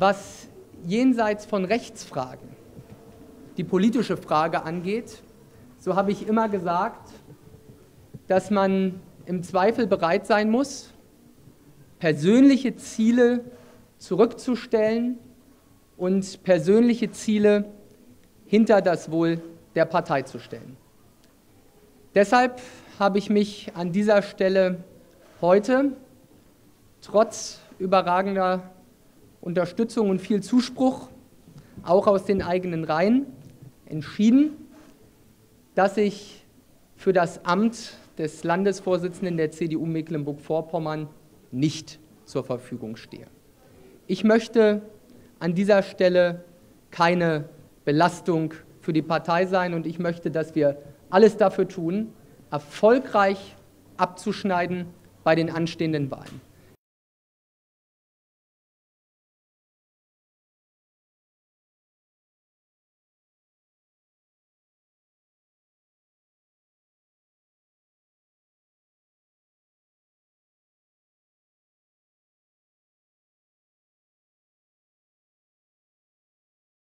Was jenseits von Rechtsfragen die politische Frage angeht, so habe ich immer gesagt, dass man im Zweifel bereit sein muss, persönliche Ziele zurückzustellen und persönliche Ziele hinter das Wohl der Partei zu stellen. Deshalb habe ich mich an dieser Stelle heute trotz überragender Unterstützung und viel Zuspruch, auch aus den eigenen Reihen, entschieden, dass ich für das Amt des Landesvorsitzenden der CDU Mecklenburg-Vorpommern nicht zur Verfügung stehe. Ich möchte an dieser Stelle keine Belastung für die Partei sein und ich möchte, dass wir alles dafür tun, erfolgreich abzuschneiden bei den anstehenden Wahlen.